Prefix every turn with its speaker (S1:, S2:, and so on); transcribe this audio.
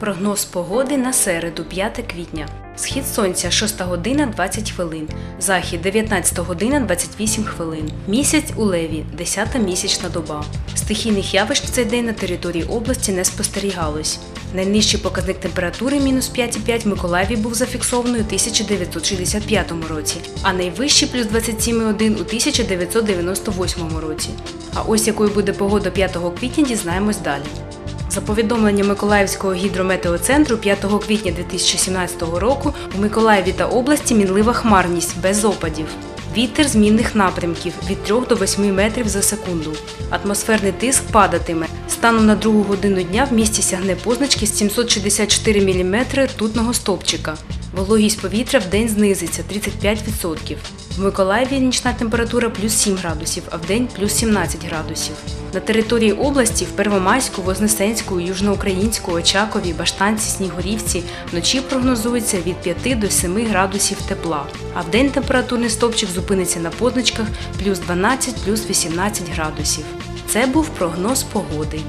S1: Прогноз погоди на середу, 5 квітня. Схід сонця 6 година 20 хвилин. Захід 19 година 28 хвилин. Місяць у леві 10 місячна доба. Стихійних явищ в цей день на території області не спостерігалось. Найнижчий показник температури мінус 5,5 в Миколаєві був зафіксований у 1965 році, а найвищий плюс 27,1 у 1998 році. А ось якою буде погода 5 квітня, дізнаємось далі. За повідомленням Миколаївського гідрометеоцентру 5 квітня 2017 року у Миколаєві та області мінлива хмарність без опадів. Вітер змінних напрямків від 3 до 8 метрів за секунду. Атмосферний тиск падатиме. Станом на другу годину дня в місті сягне позначки з 764 мм ртутного стовпчика. Вологість повітря в день знизиться 35%. В Миколаєві нічна температура плюс 7 градусів, а в день плюс 17 градусів. На території області в Первомайську, Вознесенську, Южноукраїнську, Очакові, Баштанці, Снігурівці вночі прогнозується від 5 до 7 градусів тепла, а в день температурний стовпчик зупиниться на позначках плюс 12, плюс 18 градусів. Це був прогноз погоди.